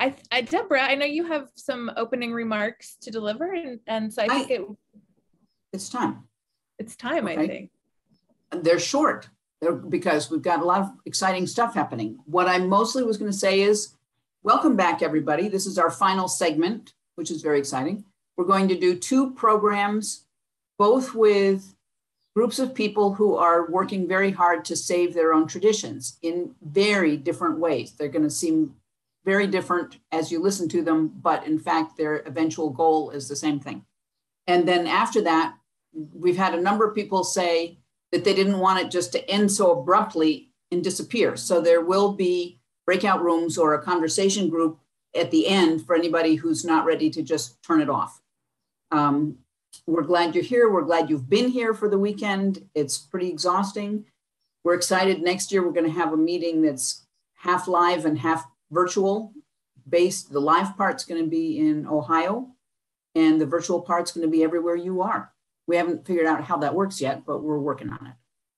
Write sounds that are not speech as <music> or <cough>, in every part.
I, I, Deborah, I know you have some opening remarks to deliver, and, and so I think I, it. It's time. It's time, okay. I think. They're short they're, because we've got a lot of exciting stuff happening. What I mostly was going to say is, welcome back, everybody. This is our final segment, which is very exciting. We're going to do two programs, both with groups of people who are working very hard to save their own traditions in very different ways. They're going to seem very different as you listen to them, but in fact, their eventual goal is the same thing. And then after that, we've had a number of people say that they didn't want it just to end so abruptly and disappear. So there will be breakout rooms or a conversation group at the end for anybody who's not ready to just turn it off. Um, we're glad you're here. We're glad you've been here for the weekend. It's pretty exhausting. We're excited. Next year, we're going to have a meeting that's half live and half virtual based. The live part's going to be in Ohio, and the virtual part's going to be everywhere you are. We haven't figured out how that works yet, but we're working on it.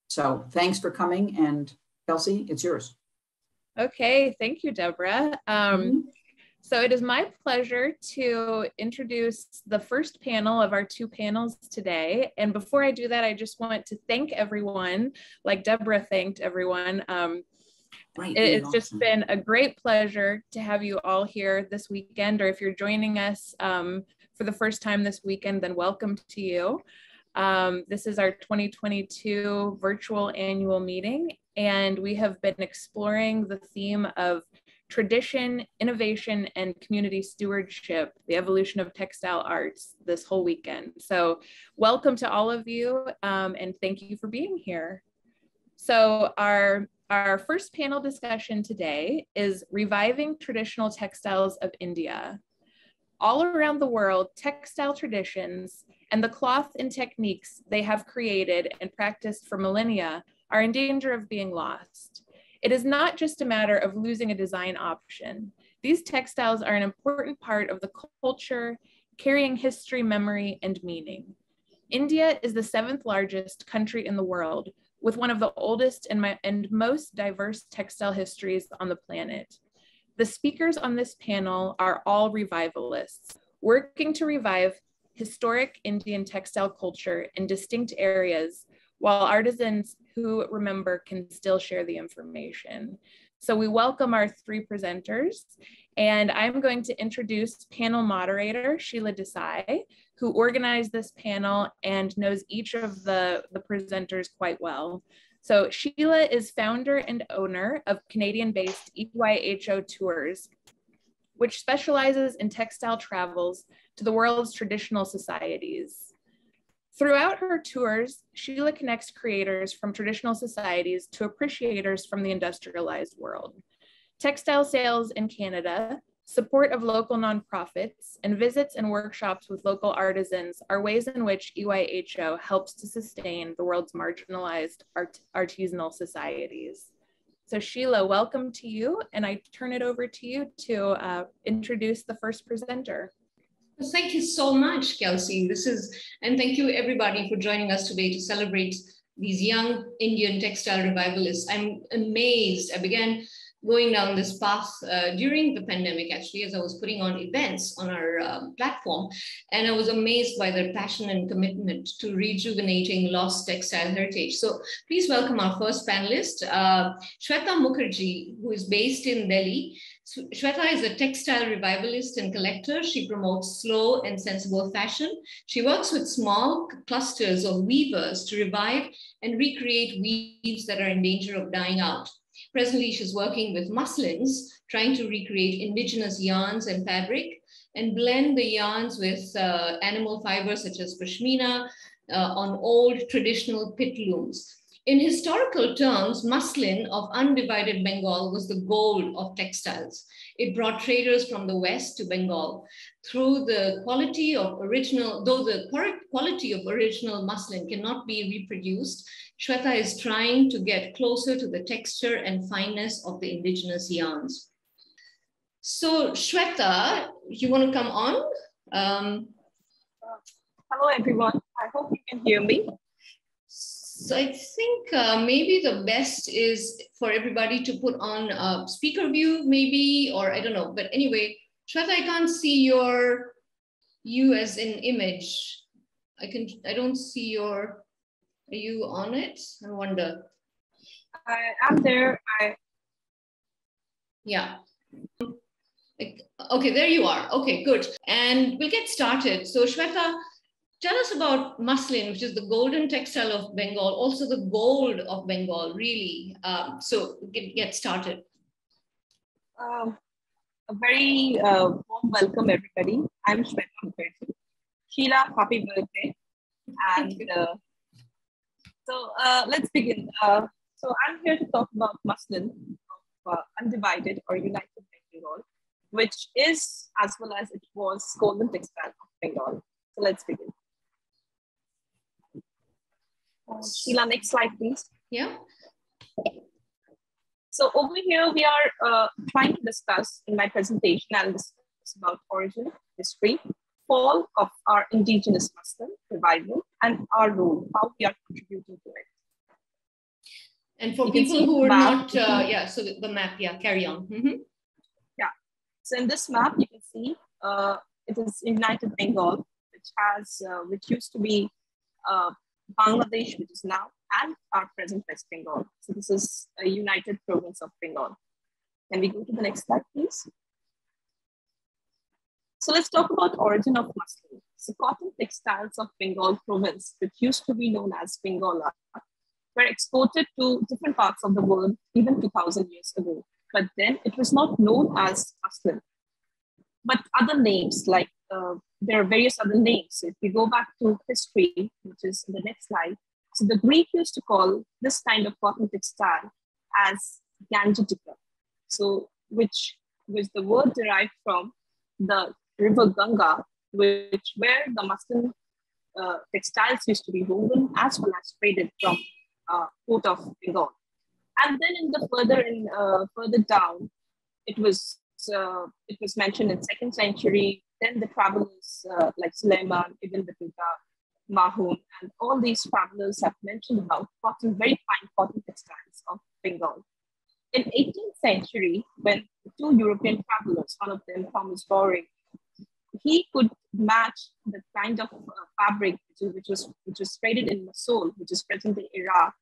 So thanks for coming. And Kelsey, it's yours. Okay. Thank you, Deborah. Um, mm -hmm. So it is my pleasure to introduce the first panel of our two panels today. And before I do that, I just want to thank everyone, like Deborah thanked everyone. Um, right, it's awesome. just been a great pleasure to have you all here this weekend, or if you're joining us um, for the first time this weekend, then welcome to you. Um, this is our 2022 virtual annual meeting, and we have been exploring the theme of tradition, innovation, and community stewardship, the evolution of textile arts this whole weekend. So welcome to all of you um, and thank you for being here. So our, our first panel discussion today is Reviving Traditional Textiles of India. All around the world, textile traditions and the cloth and techniques they have created and practiced for millennia are in danger of being lost. It is not just a matter of losing a design option. These textiles are an important part of the culture, carrying history, memory, and meaning. India is the seventh largest country in the world, with one of the oldest and, my, and most diverse textile histories on the planet. The speakers on this panel are all revivalists, working to revive historic Indian textile culture in distinct areas while artisans who remember can still share the information. So we welcome our three presenters and I'm going to introduce panel moderator Sheila Desai, who organized this panel and knows each of the, the presenters quite well. So Sheila is founder and owner of Canadian-based EYHO Tours, which specializes in textile travels to the world's traditional societies. Throughout her tours, Sheila connects creators from traditional societies to appreciators from the industrialized world. Textile sales in Canada, support of local nonprofits, and visits and workshops with local artisans are ways in which EYHO helps to sustain the world's marginalized art artisanal societies. So Sheila, welcome to you, and I turn it over to you to uh, introduce the first presenter. Thank you so much, Kelsey. This is, and thank you everybody for joining us today to celebrate these young Indian textile revivalists. I'm amazed. I began going down this path uh, during the pandemic, actually, as I was putting on events on our um, platform. And I was amazed by their passion and commitment to rejuvenating lost textile heritage. So please welcome our first panelist, uh, Shweta Mukherjee, who is based in Delhi. Shweta is a textile revivalist and collector. She promotes slow and sensible fashion. She works with small clusters of weavers to revive and recreate weaves that are in danger of dying out. Presently, she's working with muslins, trying to recreate indigenous yarns and fabric and blend the yarns with uh, animal fibers such as pashmina uh, on old traditional pit looms. In historical terms, muslin of undivided Bengal was the gold of textiles. It brought traders from the West to Bengal. Through the quality of original, though the quality of original muslin cannot be reproduced, Shweta is trying to get closer to the texture and fineness of the indigenous yarns. So Shweta, you want to come on? Um, Hello, everyone. I hope you can hear me. So I think uh, maybe the best is for everybody to put on a speaker view, maybe, or I don't know. But anyway, Shweta, I can't see your you as an image. I can. I don't see your. Are you on it? I wonder. I am there. I. Yeah. Okay, there you are. Okay, good. And we'll get started. So Shweta, tell us about muslin, which is the golden textile of Bengal, also the gold of Bengal, really. Um, so get, get started. Um, a very uh, warm welcome, everybody. I'm Shweta Mukherjee. Sheila, happy birthday. And uh, so uh, let's begin. Uh, so I'm here to talk about muslin of uh, undivided or united Bengal, which is, as well as it was, golden textile of Bengal. So let's begin. Sheila, next slide, please. Yeah. So over here, we are uh, trying to discuss in my presentation, I'll discuss about origin, history, fall of our indigenous muslin revival, and our role, how we are contributing to it. And for you people who are not, uh, yeah, so the map, yeah, carry on. Mm -hmm. Yeah, so in this map, you can see uh, it is United Bengal, which has, uh, which used to be uh, Bangladesh, which is now, and our present West Bengal. So this is a united province of Bengal. Can we go to the next slide, please? So let's talk about origin of muslin. So cotton textiles of Bengal province, which used to be known as Bengala, were exported to different parts of the world even 2000 years ago. But then it was not known as muslin. But other names like uh, there are various other names. If we go back to history, which is the next slide, so the Greek used to call this kind of cotton textile as Gangetica, so which was the word derived from the river Ganga, which where the muslin uh, textiles used to be woven as well as traded from uh, port of Bengal. And then in the further in uh, further down, it was uh, it was mentioned in second century then the travelers uh, like Suleiman, Ibn Battuta, Mahon, and all these travelers have mentioned about cotton, very fine cotton textiles of Bengal. In 18th century, when two European travelers, one of them Thomas Bowring, he could match the kind of uh, fabric which, which, was which was traded in Mosul, which is present in Iraq,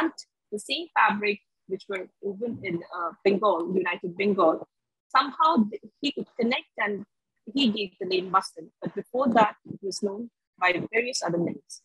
and the same fabric which were woven in uh, Bengal, United Bengal. Somehow he could connect and he gave the name muslin, but before that, it was known by various other names.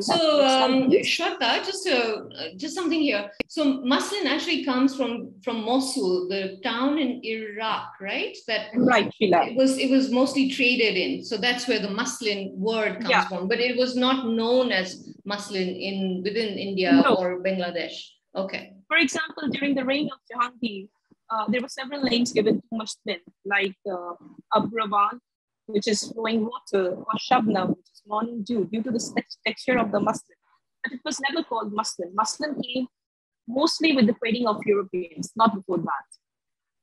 So, um, Shweta, just uh, just something here. So, muslin actually comes from from Mosul, the town in Iraq, right? That right, Sheila. It was it was mostly traded in, so that's where the muslin word comes yeah. from. But it was not known as muslin in within India no. or Bangladesh. Okay. For example, during the reign of Jahangir, uh, there were several names given to muslin, like uh, Abravan, which is flowing water, or Shabnam, which is morning dew, due to the texture of the muslin. But it was never called muslin. Muslin came mostly with the trading of Europeans, not before that.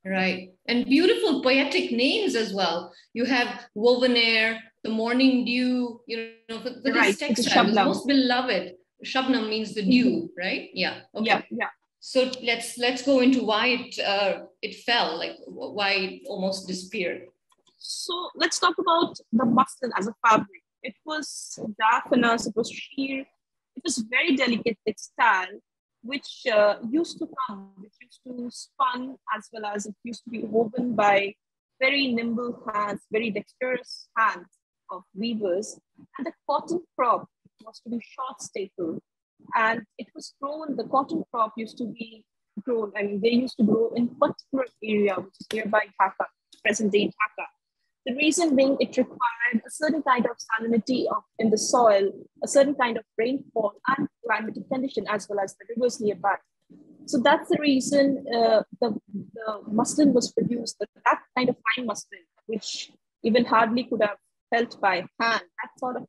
Right. And beautiful poetic names as well. You have woven air, the morning dew, you know, for, for right. this textile, most beloved. Shabnam means the dew, right? Yeah. Okay. Yeah, yeah so let's let's go into why it uh, it fell, like why it almost disappeared. So let's talk about the muslin as a fabric. It was diaphanous, it was sheer, it was very delicate textile, which uh, used to come, which used to spun as well as it used to be woven by very nimble hands, very dexterous hands of weavers. And the cotton crop was to be short staple and it was grown, the cotton crop used to be grown, I mean, they used to grow in particular area, which is nearby Dhaka, present day Dhaka. The reason being it required a certain kind of salinity of, in the soil, a certain kind of rainfall and climatic condition, as well as the rivers nearby. So that's the reason uh, the, the muslin was produced, that kind of fine muslin, which even hardly could have felt by hand, that sort of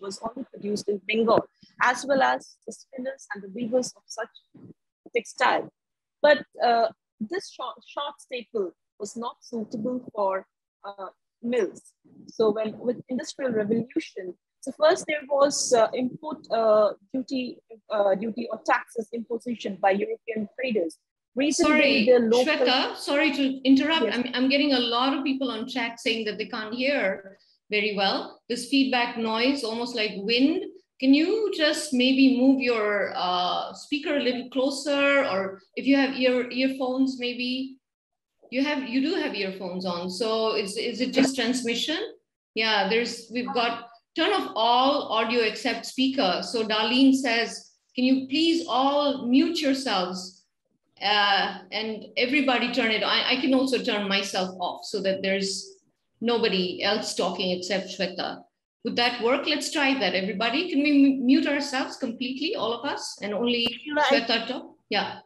was only produced in Bengal, as well as the spinners and the weavers of such textile. But uh, this short, short staple was not suitable for uh, mills. So when with industrial revolution, So first there was uh, import uh, duty, uh, duty or taxes imposition by European traders. Recently, sorry, local... Shweta, sorry to interrupt. Yes. I'm, I'm getting a lot of people on chat saying that they can't hear very well. This feedback noise, almost like wind. Can you just maybe move your uh, speaker a little closer, or if you have ear earphones, maybe you have you do have earphones on. So is is it just transmission? Yeah, there's we've got turn off all audio except speaker. So Darlene says, can you please all mute yourselves uh, and everybody turn it. I, I can also turn myself off so that there's nobody else talking except Shweta. Would that work? Let's try that, everybody. Can we mute ourselves completely, all of us, and only Shweta talk? Yeah.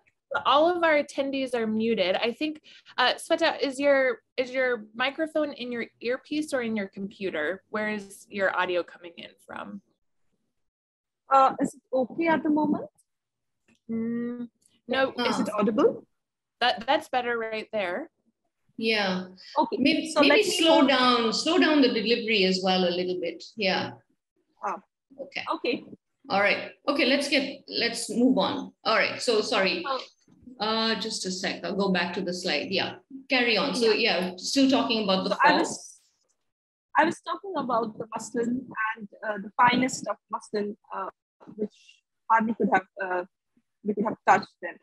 All of our attendees are muted. I think, uh, Sweta, is your is your microphone in your earpiece or in your computer? Where is your audio coming in from? Uh, is it okay at the moment? Mm, no. Is it audible? That that's better right there. Yeah. Okay. Maybe, so maybe slow down, slow down the delivery as well a little bit. Yeah. Oh. Okay. Okay. All right. Okay, let's get let's move on. All right. So sorry. Oh. Uh just a sec. I'll go back to the slide. Yeah. Carry on. So yeah, still talking about the so I was, I was talking about the muslin and uh, the finest of muslin, uh, which hardly could have uh, we could have touched them.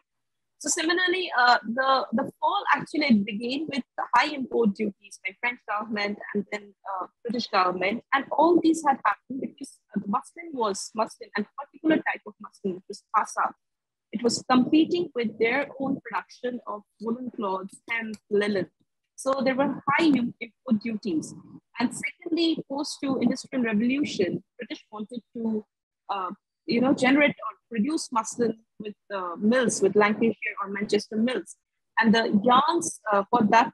So similarly, uh, the, the fall actually began with high import duties by French government and then uh, British government. And all these had happened because the muslin was muslin and particular type of muslin, which was Kasa. It was competing with their own production of woolen clothes, and linen. So there were high import duties. And secondly, post to industrial revolution, British wanted to uh, you know, generate or produce muslin with uh, mills, with Lancashire or Manchester mills. And the yarns uh, for that,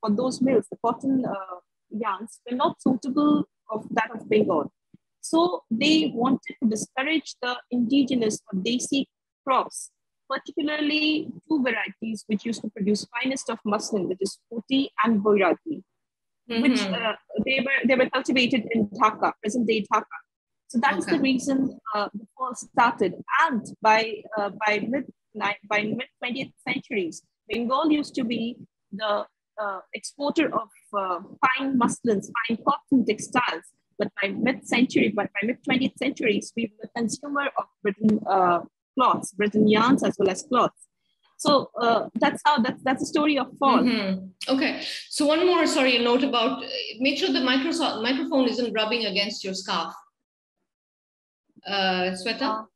for those mills, the cotton uh, yarns were not suitable of that of Bengal. So they wanted to discourage the indigenous or desi crops, particularly two varieties which used to produce finest of muslin, which is and Boirati, mm-hmm. which uh, they were they were cultivated in Dhaka, present day Dhaka. So that's okay. the reason uh, the fall started. And by uh, by mid by mid 20th centuries, Bengal used to be the uh, exporter of uh, fine muslins, fine cotton textiles. But by mid-century, by, by mid 20th centuries, we were the consumer of Britain uh, cloths, Britain yarns as well as cloths. So uh, that's how that's that's the story of fall. Mm-hmm. Okay. So one more sorry note about make sure the Microsoft microphone isn't rubbing against your scarf uh, Sweta?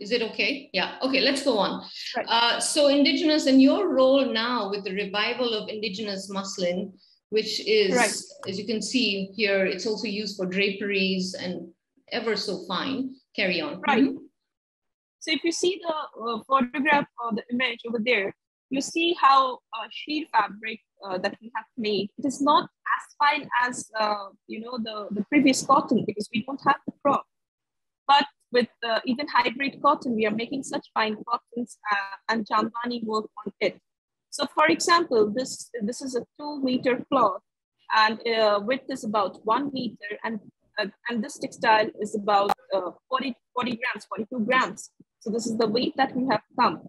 Is it okay? Yeah. Okay, let's go on. Right. Uh, so indigenous and your role now with the revival of indigenous muslin, which is, right. as you can see here, it's also used for draperies and ever so fine. Carry on. Right. Mm-hmm. So if you see the uh, photograph or the image over there, you see how uh, sheer fabric uh, that we have made, it is not as fine as, uh, you know, the, the previous cotton because we don't have the crop. But with uh, even hybrid cotton, we are making such fine cottons uh, and Jamdani work on it. So for example, this, this is a two meter cloth and uh, width is about one meter and, uh, and this textile is about uh, 40, 40 grams, 42 grams. So this is the weight that we have come.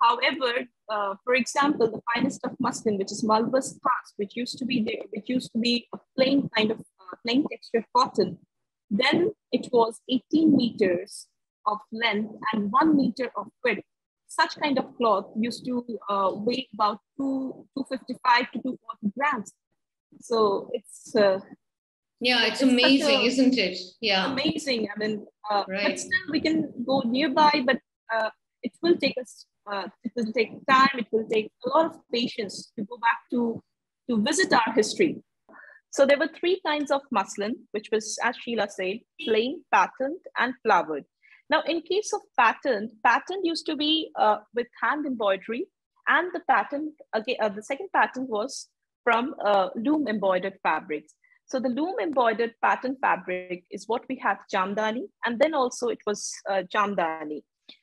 However, uh, for example, the finest of muslin, which is Malbas Khas, which used to be there, which used to be a plain kind of plain texture cotton, then it was 18 meters of length and one meter of width. Such kind of cloth used to uh, weigh about two, 255 to 240 grams. So it's uh, yeah, it's, it's amazing, a, isn't it? Yeah, amazing. I mean, uh, right. but still we can go nearby, but uh, it will take us. Uh, it will take time. It will take a lot of patience to go back to to visit our history. So there were three kinds of muslin, which was, as Sheila said, plain, patterned, and flowered. Now, in case of patterned, patterned used to be uh, with hand embroidery, and the pattern, again, uh, the second pattern was from uh, loom embroidered fabrics. So the loom embroidered pattern fabric is what we have Jamdani, and then also it was uh, Jamdani.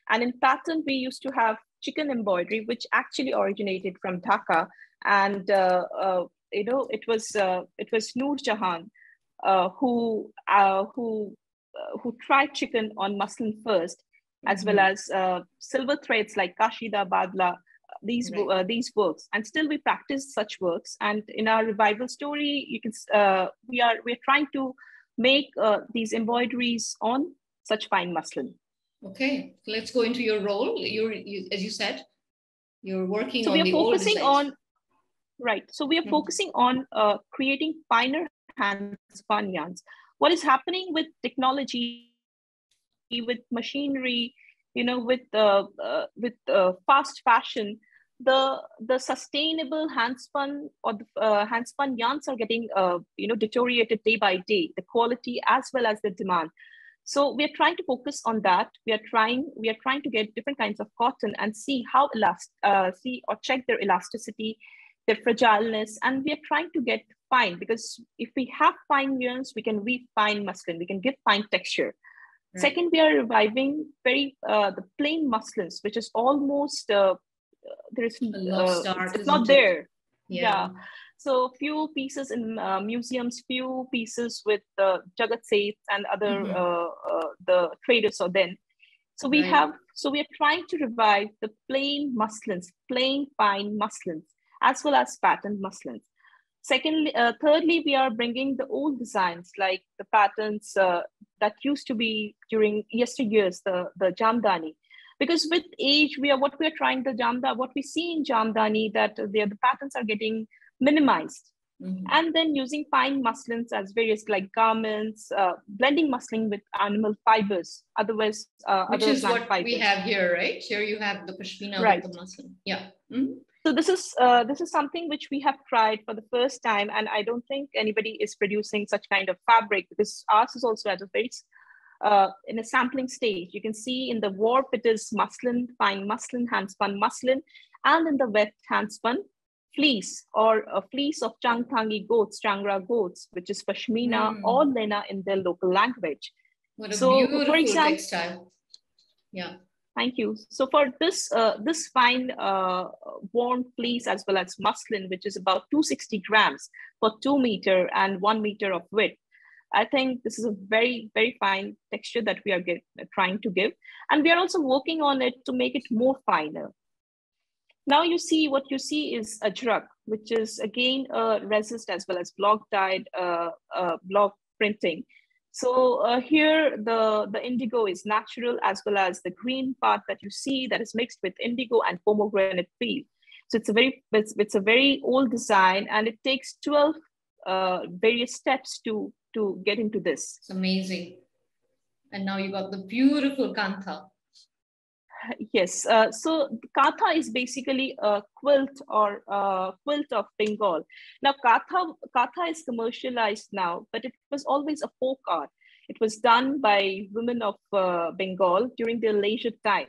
And in pattern, we used to have chikan embroidery, which actually originated from Dhaka, and uh, uh, you know, it was uh, it was Noor Jahan uh, who uh, who who tried chikan on muslin first, as mm-hmm. well as uh, silver threads like Kashida Badla, these right. uh, these works, and still we practice such works. And in our revival story, you can uh, we are we are trying to make uh, these embroideries on such fine muslin. Okay, let's go into your role. You're you, as you said, you're working so on we are focusing on right. So we are mm-hmm. focusing on uh, creating finer hand spun yarns. What is happening with technology, with machinery, you know, with uh, uh with uh, fast fashion? the the sustainable handspun or the uh, handspun yarns are getting uh, you know deteriorated day by day the quality as well as the demand so we are trying to focus on that we are trying we are trying to get different kinds of cotton and see how elast uh, see or check their elasticity their fragileness and we are trying to get fine because if we have fine yarns we can weave fine muslin we can give fine texture right. second we are reviving very uh, the plain muslins which is almost uh, there is uh, start, it's, not there yeah. yeah. so few pieces in uh, museums few pieces with the jagat Seth and other mm-hmm. uh, uh, the traders or then so we right. have so we are trying to revive the plain muslins plain fine muslins as well as patterned muslins secondly uh, thirdly we are bringing the old designs like the patterns uh, that used to be during yesteryears the the jamdani because with age we are what we are trying the jamda what we see in jamdani that the, the patterns are getting minimized mm-hmm. and then using fine muslins as various like garments uh, blending muslin with animal fibers otherwise uh, which is what fibers. we have here right here you have the pashmina right. with the muslin yeah mm-hmm. So this is uh, this is something which we have tried for the first time and i don't think anybody is producing such kind of fabric because ours is also at a very uh, in a sampling stage. You can see in the warp, it is muslin, fine muslin, handspun muslin, and in the weft handspun fleece or a fleece of Changthangi goats, Changra goats, which is Pashmina mm. or Lena in their local language. What a so, beautiful for example, textile. Yeah. Thank you. So for this uh, this fine uh, worn fleece as well as muslin, which is about 260 grams for two meter and one meter of width, I think this is a very, very fine texture that we are get, trying to give. And we are also working on it to make it more finer. Now you see what you see is ajrak, which is again a resist as well as block dyed uh, uh, block printing. So uh, here the, the indigo is natural as well as the green part that you see that is mixed with indigo and pomegranate peel. So it's a very it's, it's a very old design and it takes 12 uh, various steps to to get into this. It's amazing. And now you got the beautiful Kantha. Yes, uh, so Kantha is basically a quilt or a quilt of Bengal. Now Kantha, Kantha is commercialized now, but it was always a folk art. It was done by women of uh, Bengal during their leisure time.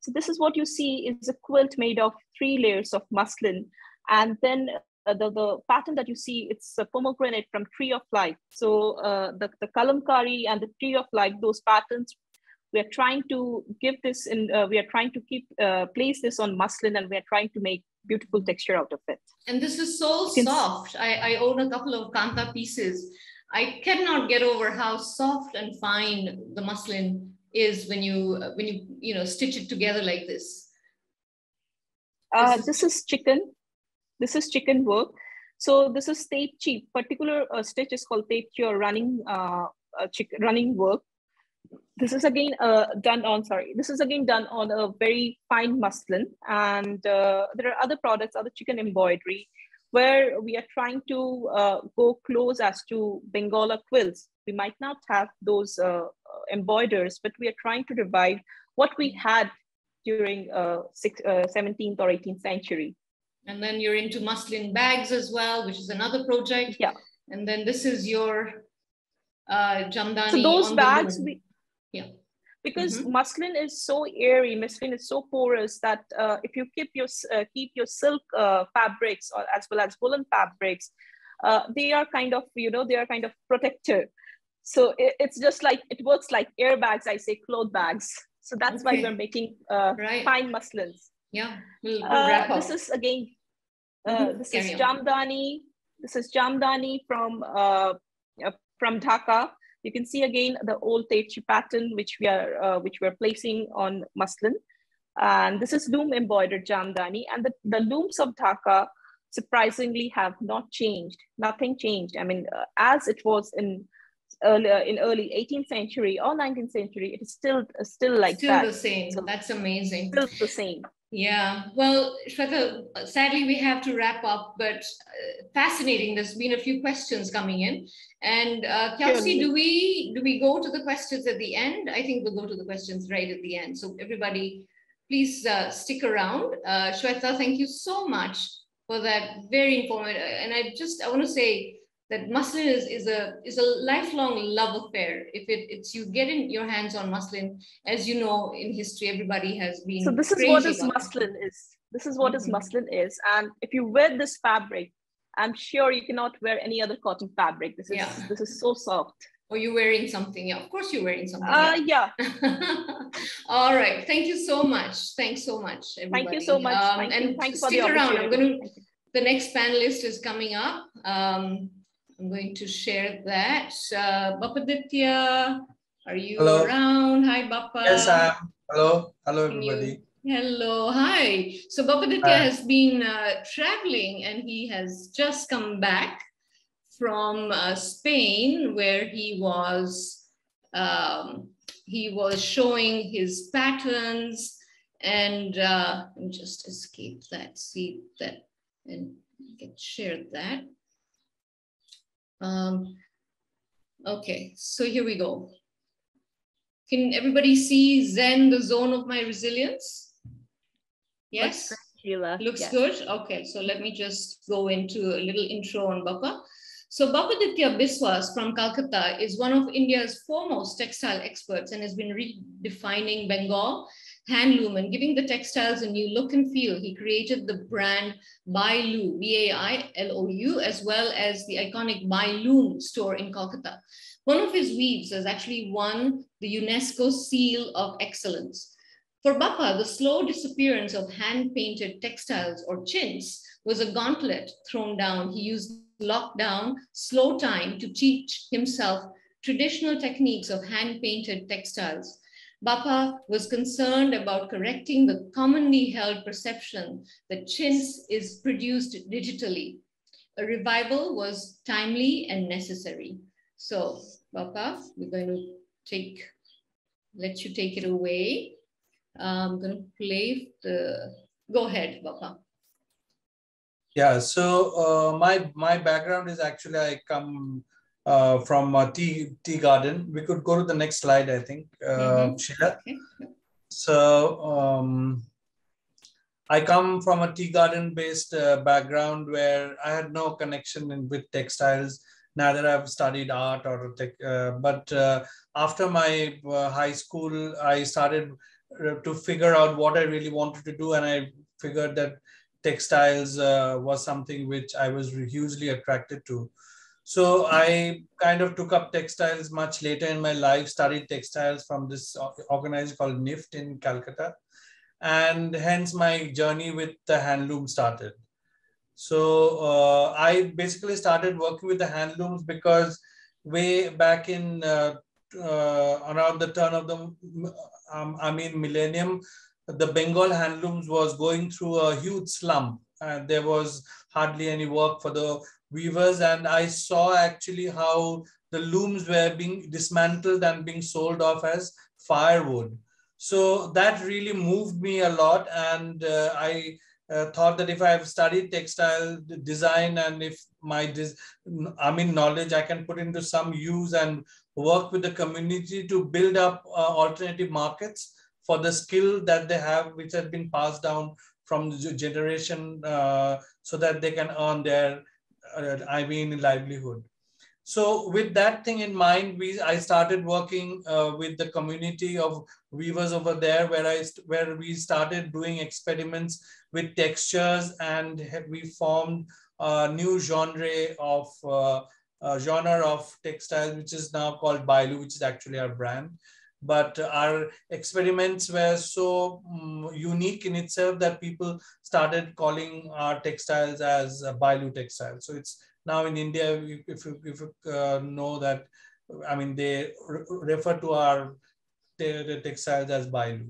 So this is what you see is a quilt made of three layers of muslin and then uh, the, the pattern that you see, it's a pomegranate from Tree of Life. So uh, the, the kalamkari and the Tree of Life, those patterns, we are trying to give this in, uh, we are trying to keep, uh, place this on muslin and we are trying to make beautiful texture out of it. And this is so soft. I, I own a couple of kantha pieces. I cannot get over how soft and fine the muslin is when you, when you, you know, stitch it together like this. Uh, this is chikan this is chikan work. So this is tape cheap. Particular uh, stitch is called tape cure running uh, uh, running work. This is again uh, done on, sorry, this is again done on a very fine muslin. And uh, there are other products, other chikan embroidery, where we are trying to uh, go close as to Bengala quilts. We might not have those uh, embroiders, but we are trying to revive what we had during uh, six, 17th or 18th century. And then you're into muslin bags as well, which is another project. Yeah. And then this is your uh, jamdani. So those bags, we, yeah. Because mm-hmm. muslin is so airy, muslin is so porous that uh, if you keep your uh, keep your silk uh, fabrics or as well as woolen fabrics, uh, they are kind of you know they are kind of protector. So it, it's just like it works like airbags. I say cloth bags. So that's okay. why we're making uh, right. fine muslins. Yeah, we'll, we'll this is again uh, this is Jamdani. This is Jamdani from uh, from Dhaka. You can see again the old Techi pattern, which we are uh, which we're placing on muslin. And this is loom embroidered Jamdani. And the, the looms of Dhaka surprisingly have not changed. Nothing changed. I mean, uh, as it was in earlier in early 18th century or 19th century, it is still uh, still like still that. the same. So That's amazing. Still the same. Yeah, well, Shweta, sadly we have to wrap up, but uh, fascinating. There's been a few questions coming in, and uh, Kelsey, do we do we go to the questions at the end? I think we'll go to the questions right at the end. So everybody, please uh, stick around. Uh, Shweta, thank you so much for that very informative. And I just I want to say that muslin is, is a is a lifelong love affair. If it, it's you get in your hands on muslin, as you know in history, everybody has been. So this is what is muslin it. is. This is what mm -hmm. is muslin is, and if you wear this fabric, I'm sure you cannot wear any other cotton fabric. This is yeah. this is so soft. Or you're wearing something? Yeah, of course you're wearing something. Uh, yeah. <laughs> All right. Thank you so much. Thanks so much, everybody. Thank you so much. Um, Thank and you. Thanks stick around. I'm going to. The next panelist is coming up. Um, I'm going to share that. Uh, Bappaditya, are you Hello. around? Hi, Bappa. Yes, I am. Hello. Hello, everybody. Hello. Hi. So Bappaditya has been uh, traveling and he has just come back from uh, Spain where he was um, he was showing his patterns and uh, just escape that, see that and get shared that. Um, okay, so here we go. Can everybody see Zen, the zone of my resilience? Yes? Looks, Looks yes. good? Okay, so let me just go into a little intro on Bappa. So Bappaditya Biswas from Calcutta is one of India's foremost textile experts and has been redefining Bengal handloom and giving the textiles a new look and feel. He created the brand Bailou, B-A-I-L-O-U, as well as the iconic Bailoom store in Kolkata. One of his weaves has actually won the UNESCO Seal of Excellence. For Bappa, the slow disappearance of hand-painted textiles or chintz was a gauntlet thrown down. He used lockdown, slow time to teach himself traditional techniques of hand-painted textiles. Bappa was concerned about correcting the commonly held perception that chintz is produced digitally. A revival was timely and necessary. So, Bappa, we're going to take, let you take it away. I'm going to play the, go ahead, Bappa. Yeah, so uh, my my background is actually I come uh, from uh, tea tea garden. We could go to the next slide, I think, uh, mm-hmm. Sheila. Okay. So um, I come from a tea garden based uh, background where I had no connection in, with textiles. Neither I've studied art or tech, uh, but uh, after my uh, high school, I started to figure out what I really wanted to do, and I figured that textiles uh, was something which I was hugely attracted to. So I kind of took up textiles much later in my life, studied textiles from this organization called NIFT in Calcutta. And hence my journey with the handloom started. So uh, I basically started working with the handlooms because way back in uh, uh, around the turn of the, um, I mean, millennium, the Bengal handlooms was going through a huge slump. And there was hardly any work for the weavers and I saw actually how the looms were being dismantled and being sold off as firewood. So that really moved me a lot. And uh, I uh, thought that if I've studied textile design and if my, I mean, knowledge I can put into some use and work with the community to build up uh, alternative markets for the skill that they have, which has been passed down from the generation uh, so that they can earn their I mean livelihood. So with that thing in mind, we I started working uh, with the community of weavers over there, where I where we started doing experiments with textures, and we formed a new genre of uh, genre of textile, which is now called Bailou, which is actually our brand. But our experiments were so um, unique in itself that people started calling our textiles as uh, Bailou textiles. So it's now in India, if you, if you uh, know that I mean, they re refer to our the textiles as Bailou.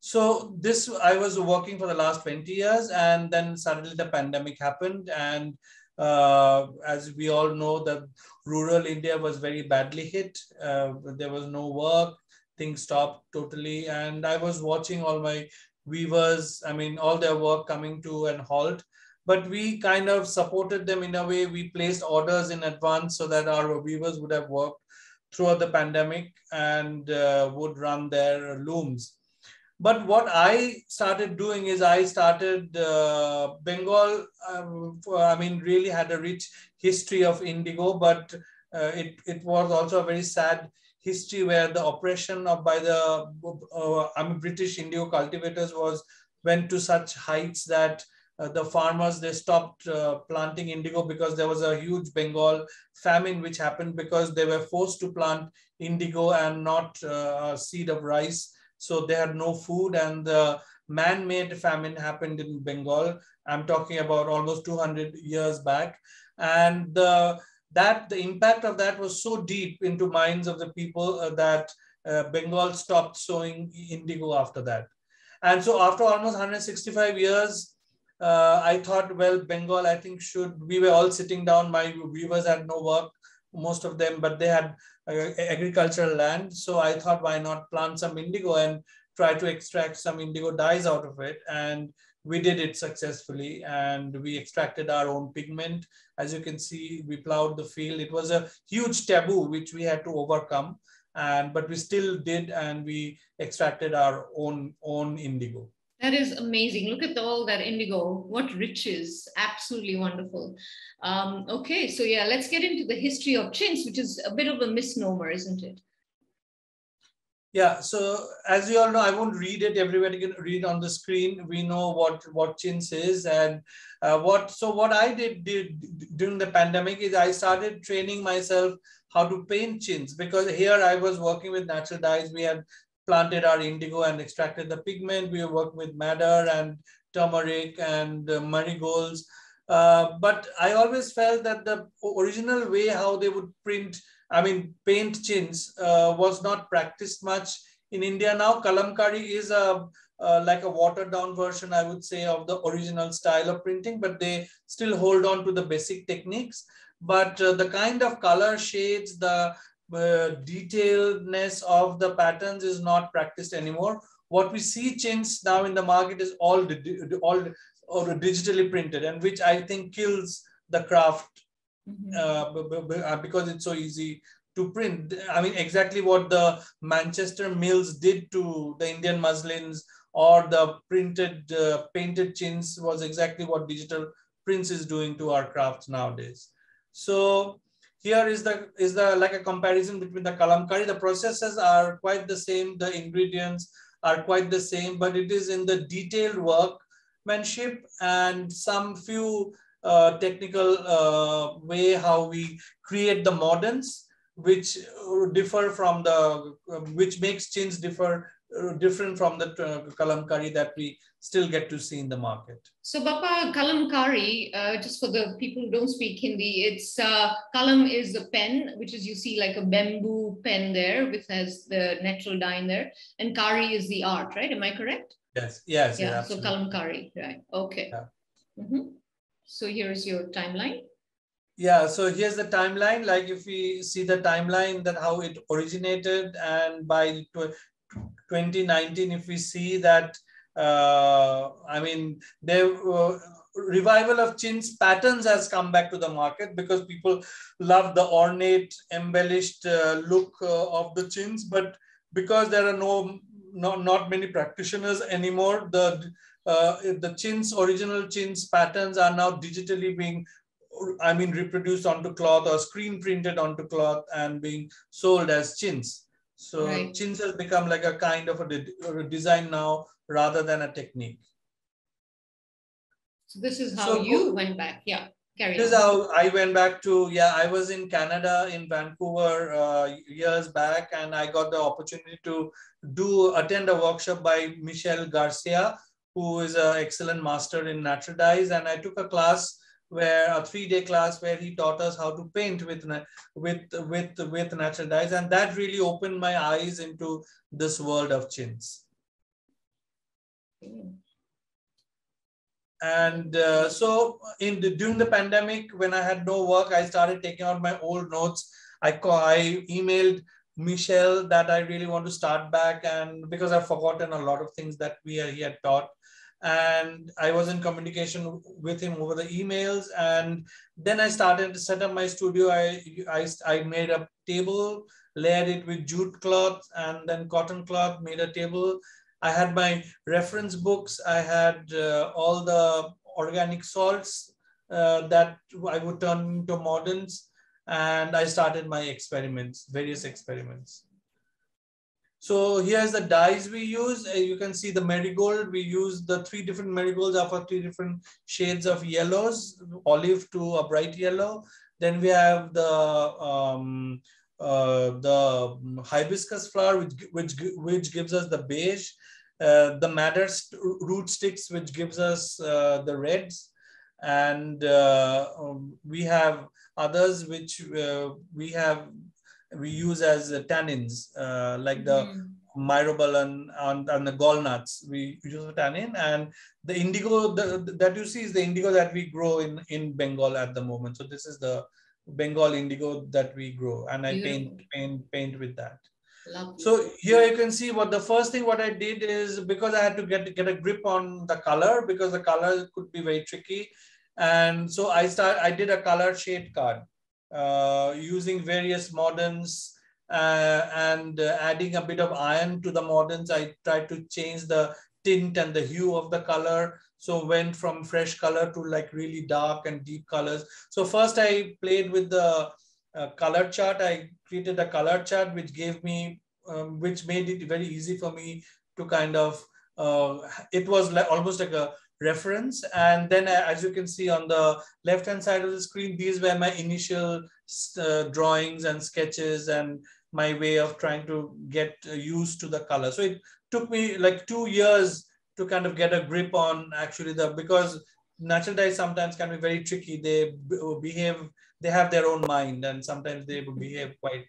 So this, I was working for the last 20 years and then suddenly the pandemic happened. And uh, as we all know that rural India was very badly hit. Uh, there was no work, things stopped totally. And I was watching all my weavers, I mean, all their work coming to an halt. But we kind of supported them in a way. We placed orders in advance so that our weavers would have worked throughout the pandemic and uh, would run their looms. But what I started doing is I started uh, Bengal. Um, I mean, really had a rich history of indigo, but uh, it it was also a very sad history where the oppression of by the uh, I mean British indigo cultivators was went to such heights that uh, the farmers they stopped uh, planting indigo because there was a huge Bengal famine which happened because they were forced to plant indigo and not uh, seed of rice so they had no food and the man-made famine happened in Bengal. I'm talking about almost 200 years back. And the, that the impact of that was so deep into minds of the people uh, that uh, Bengal stopped sowing indigo after that. And so after almost 165 years, uh, I thought, well, Bengal, I think should, we were all sitting down, my weavers had no work, most of them, but they had uh, agricultural land. So I thought, why not plant some indigo and try to extract some indigo dyes out of it. And we did it successfully and we extracted our own pigment. As you can see, we plowed the field. It was a huge taboo, which we had to overcome. And, but we still did, and we extracted our own, own indigo. That is amazing. Look at all that indigo. What riches. Absolutely wonderful. Um, okay, so yeah, let's get into the history of chintz, which is a bit of a misnomer, isn't it? Yeah, so as you all know, I won't read it. Everybody can read on the screen. We know what what chintz is and uh, what. So what I did, did during the pandemic is I started training myself how to paint chintz because here I was working with natural dyes. We had planted our indigo and extracted the pigment. We worked with madder and turmeric and uh, marigolds. Uh, but I always felt that the original way how they would print, I mean, paint chintz uh, was not practiced much in India now. Kalamkari is a uh, like a watered down version, I would say, of the original style of printing, but they still hold on to the basic techniques. But uh, the kind of color shades, the uh, detailedness of the patterns is not practiced anymore. What we see chintz now in the market is all all or digitally printed, and which I think kills the craft mm-hmm. uh, uh, because it's so easy to print. I mean, exactly what the Manchester mills did to the Indian muslins or the printed uh, painted chintz was exactly what digital prints is doing to our crafts nowadays. So here is the is the like a comparison between the kalamkari. The processes are quite the same. The ingredients are quite the same, but it is in the detailed workmanship and some few uh, technical uh, way how we create the mordants, which differ from the which makes chintz differ uh, different from the uh, kalamkari that we still get to see in the market. So Bappa Kalamkari, uh, just for the people who don't speak Hindi, it's uh, Kalam is a pen, which is you see like a bamboo pen there, which has the natural dye in there, and Kari is the art, right? Am I correct? Yes, yes. Yeah, so Kalamkari, right? Okay. Yeah. Mm -hmm. So here's your timeline. Yeah, so here's the timeline. Like if we see the timeline that how it originated and by 2019, if we see that, uh, I mean, the uh, revival of chintz patterns has come back to the market because people love the ornate, embellished uh, look uh, of the chintz. But because there are no, no not many practitioners anymore, the uh, the chintz original chintz patterns are now digitally being I mean, reproduced onto cloth or screen printed onto cloth and being sold as chintz. So right. chintz has become like a kind of a, de a, design now rather than a technique. So this is how so, you went back. Yeah. Carry this on. is how I went back to, yeah, I was in Canada, in Vancouver uh, years back, and I got the opportunity to do attend a workshop by Michel Garcia, who is an excellent master in natural dyes. And I took a class where a three-day class where he taught us how to paint with with with with natural dyes, and that really opened my eyes into this world of chintz. And uh, so, in the, during the pandemic, when I had no work, I started taking out my old notes. I call, I emailed Michel that I really want to start back, and because I've forgotten a lot of things that we he had taught, and I was in communication with him over the emails. And then I started to set up my studio. I, I, I made a table, layered it with jute cloth and then cotton cloth, made a table. I had my reference books. I had uh, all the organic salts uh, that I would turn into mordants. And I started my experiments, various experiments. So here's the dyes we use. Uh, you can see the marigold. We use the three different marigolds are for three different shades of yellows, olive to a bright yellow. Then we have the um, uh, the hibiscus flower, which, which, which gives us the beige. Uh, the madder root sticks, which gives us uh, the reds. And uh, um, we have others which uh, we have we use as tannins, uh, like the mm. myrobalan and, and the gallnuts. We use a tannin and the indigo the, that you see is the indigo that we grow in, in Bengal at the moment. So this is the Bengal indigo that we grow and I paint, paint, paint with that. Lovely. So here you can see what the first thing what I did is because I had to get, get a grip on the color because the color could be very tricky. And so I start, I did a color shade card uh, using various mordants uh, and uh, adding a bit of iron to the mordants. I tried to change the tint and the hue of the color. So went from fresh color to like really dark and deep colors. So first I played with the uh, color chart. I created a color chart which gave me, um, which made it very easy for me to kind of, uh, it was like almost like a reference. And then uh, as you can see on the left-hand side of the screen, these were my initial uh, drawings and sketches and my way of trying to get uh, used to the color. So it took me like two years to kind of get a grip on actually the, because natural dyes sometimes can be very tricky. They behave, they have their own mind and sometimes they behave quite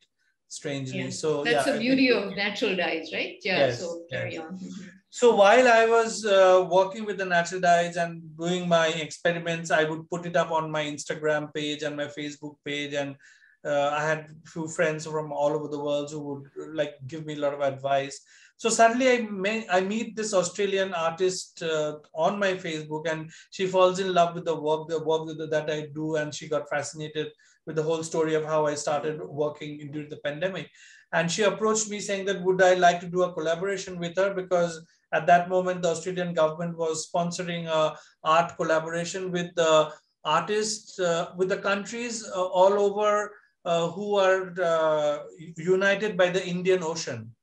strangely. Yeah. So that's yeah, the beauty of natural dyes, right? Yeah. Yes, so carry yes. on. Mm-hmm. So while I was uh, working with the natural dyes and doing my experiments, I would put it up on my Instagram page and my Facebook page. And uh, I had a few friends from all over the world who would like give me a lot of advice. So suddenly I, may, I meet this Australian artist uh, on my Facebook and she falls in love with the work, the work that I do. And she got fascinated with the whole story of how I started working during the pandemic. And she approached me saying that would I like to do a collaboration with her because at that moment, the Australian government was sponsoring a art collaboration with the artists, uh, with the countries uh, all over uh, who are uh, united by the Indian Ocean.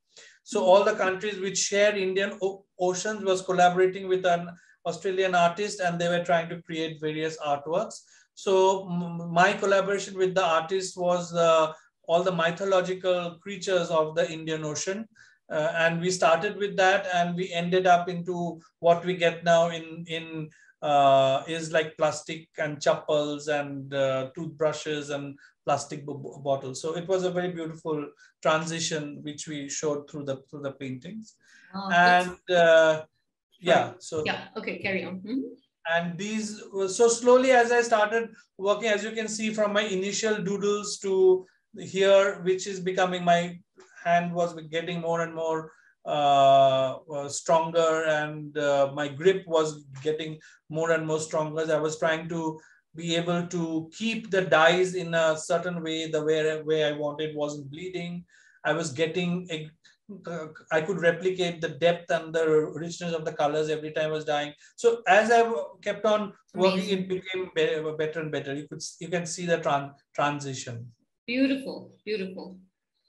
So all the countries which share Indian oceans was collaborating with an Australian artist and they were trying to create various artworks. So my collaboration with the artist was uh, all the mythological creatures of the Indian Ocean. Uh, and we started with that and we ended up into what we get now in in uh, is like plastic and chappals and uh, toothbrushes and plastic bottles. So it was a very beautiful transition which we showed through the through the paintings. Oh, and uh, yeah so yeah. Okay carry on. Mm -hmm. and these so slowly as i started working as you can see from my initial doodles to here which is becoming my hand was getting more and more uh, uh, Uh, uh, stronger and uh, my grip was getting more and more stronger. As I was trying to be able to keep the dyes in a certain way, the way, way I wanted wasn't bleeding. I was getting, a, uh, I could replicate the depth and the richness of the colors every time I was dying. So as I kept on working, it became better, better and better. You could you can see the tran transition. Beautiful, beautiful.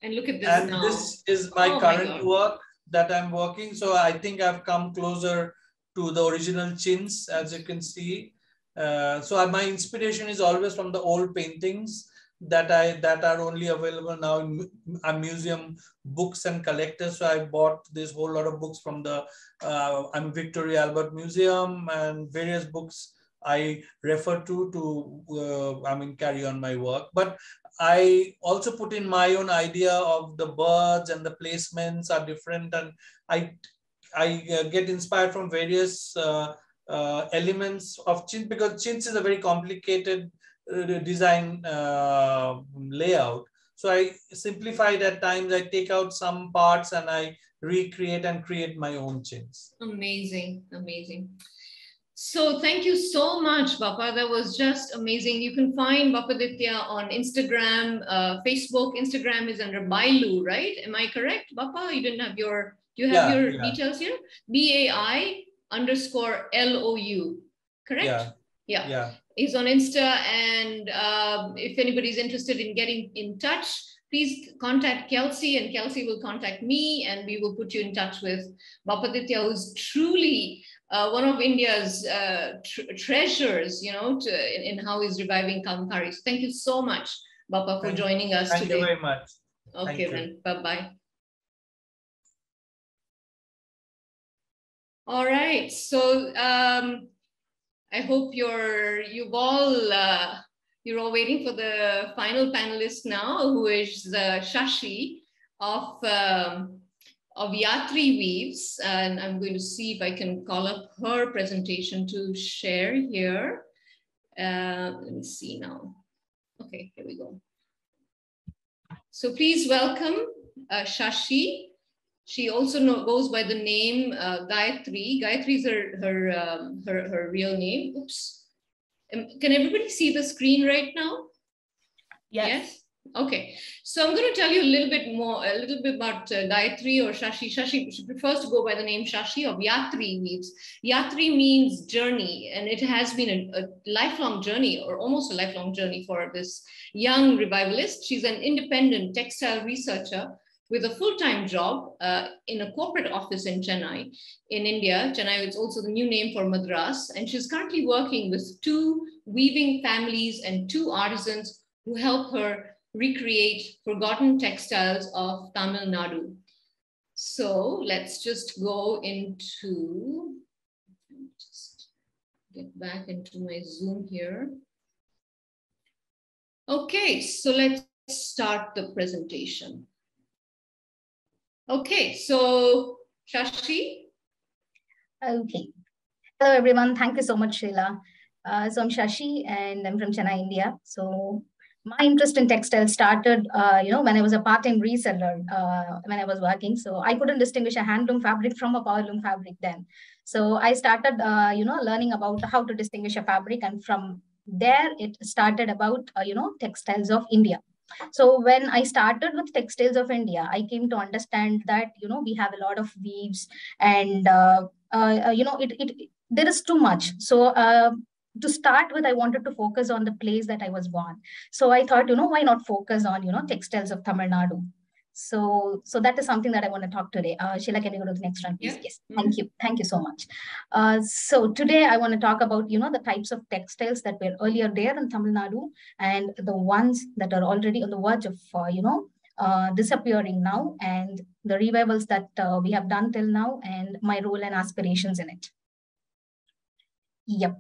And look at this and now. this is my oh current my work that I'm working. So I think I've come closer to the original chintz, as you can see. Uh, so my inspiration is always from the old paintings that I that are only available now in a museum books and collectors. So I bought this whole lot of books from the uh, I'm Victoria Albert Museum and various books I refer to to uh, I mean carry on my work. But I also put in my own idea of the birds and the placements are different, and I I uh, get inspired from various uh, uh, elements of chintz because chintz is a very complicated uh, design uh, layout. So I simplify it at times. I take out some parts and I recreate and create my own chintz. Amazing, amazing. So thank you so much, Bappa. That was just amazing. You can find Bappaditya on Instagram, uh, Facebook. Instagram is under Bailou, right? Am I correct, Bappa? You didn't have your, do you have yeah, your yeah. details here? B-A-I underscore L-O-U, correct? Yeah. Yeah. yeah. He's on Insta. And uh, if anybody's interested in getting in touch, please contact Kelsey and Kelsey will contact me and we will put you in touch with Bappaditya, who's truly uh, one of India's uh, tr treasures, you know, to, in, in, how he's reviving Kalamkari. So thank you so much, Bappa, for thank joining us thank today. Thank you very much. Okay, then. Bye-bye. All right. So um, I hope you're, you've all, uh, you're all waiting for the final panelist now, who is uh, Shashi of um, of Yatri Weaves, and I'm going to see if I can call up her presentation to share here. Uh, let me see now. Okay, here we go. So please welcome uh, Shashi. She also know, goes by the name uh, Gayatri. Gayatri is her, her, um, her, her real name. Oops. Um, can everybody see the screen right now? Yes. yes? Okay, so I'm going to tell you a little bit more, a little bit about uh, Gayatri or Shashi. Shashi she prefers to go by the name Shashi of Yatri means. Yatri means journey, and it has been a, a, lifelong journey or almost a lifelong journey for this young revivalist. She's an independent textile researcher with a full-time job uh, in a corporate office in Chennai, in India. Chennai is also the new name for Madras, and she's currently working with two weaving families and two artisans who help her recreate forgotten textiles of Tamil Nadu. So let's just go into, just get back into my Zoom here. Okay, so let's start the presentation. Okay, so Shashi. Okay. Hello, everyone. Thank you so much, Sheila. Uh, so I'm Shashi and I'm from Chennai, India. So my interest in textile started, uh, you know, when I was a part-time reseller, uh, when I was working. So I couldn't distinguish a handloom fabric from a powerloom fabric then. So I started, uh, you know, learning about how to distinguish a fabric. And from there, it started about, uh, you know, textiles of India. So when I started with textiles of India, I came to understand that, you know, we have a lot of weaves and, uh, uh, you know, it, it, there is too much. So to start with, I wanted to focus on the place that I was born. So I thought, you know, why not focus on, you know, textiles of Tamil Nadu? So, so that is something that I want to talk today. Uh, Sheila, can you go to the next one, please? Yeah. Yes, mm-hmm. thank you, thank you so much. Uh, so today I want to talk about, you know, the types of textiles that were earlier there in Tamil Nadu and the ones that are already on the verge of, uh, you know, uh, disappearing now and the revivals that uh, we have done till now and my role and aspirations in it. Yep.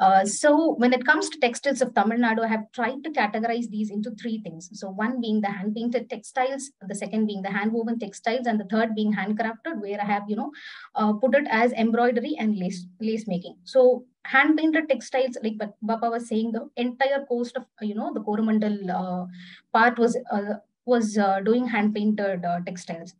Uh, so when it comes to textiles of Tamil Nadu, I have tried to categorize these into three things. So one being the hand painted textiles, the second being the hand woven textiles, and the third being handcrafted, where I have, you know, uh, put it as embroidery and lace, lace making. So hand painted textiles, like Bappa was saying, the entire coast of, you know, the Coromandel uh, part was, uh, was uh, doing hand painted textiles.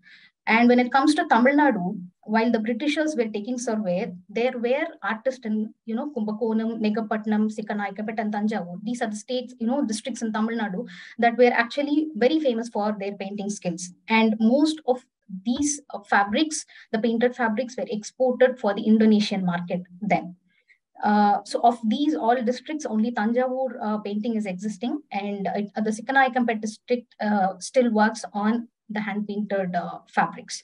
And when it comes to Tamil Nadu, while the Britishers were taking survey, there were artists in, you know, Kumbakonam, Megapatnam, Sikanaikapet, and Tanjavur. These are the states, you know, districts in Tamil Nadu that were actually very famous for their painting skills. And most of these fabrics, the painted fabrics, were exported for the Indonesian market then. Uh, so of these all districts, only Tanjavur uh, painting is existing, and uh, the Sikanaikampet district uh, still works on the hand painted uh, fabrics.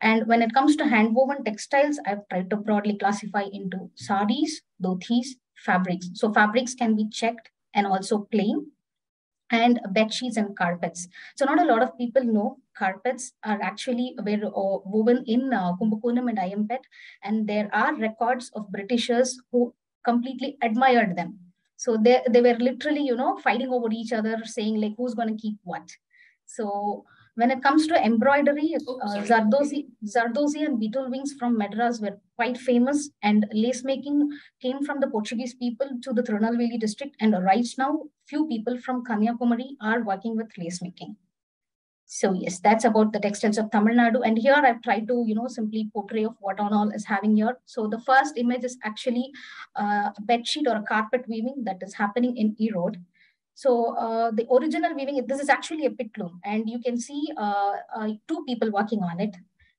And when it comes to hand woven textiles, I've tried to broadly classify into saris, dhotis, fabrics. So fabrics can be checked and also plain and bed sheets and carpets. So not a lot of people know carpets are actually were uh, woven in uh, Kumbakonam and Ayampet. And there are records of Britishers who completely admired them. So they, they were literally, you know, fighting over each other, saying like, who's going to keep what. So when it comes to embroidery, oh, uh, Zardozi, Zardozi and beetle wings from Madras were quite famous and lace making came from the Portuguese people to the Tirunelveli district. And right now, few people from Kanyakumari are working with lace making. So yes, that's about the textiles of Tamil Nadu. And here I've tried to, you know, simply portray of what on all is having here. So the first image is actually uh, a bed sheet or a carpet weaving that is happening in Erode. So uh, the original weaving, this is actually a pit loom and you can see uh, uh, two people working on it.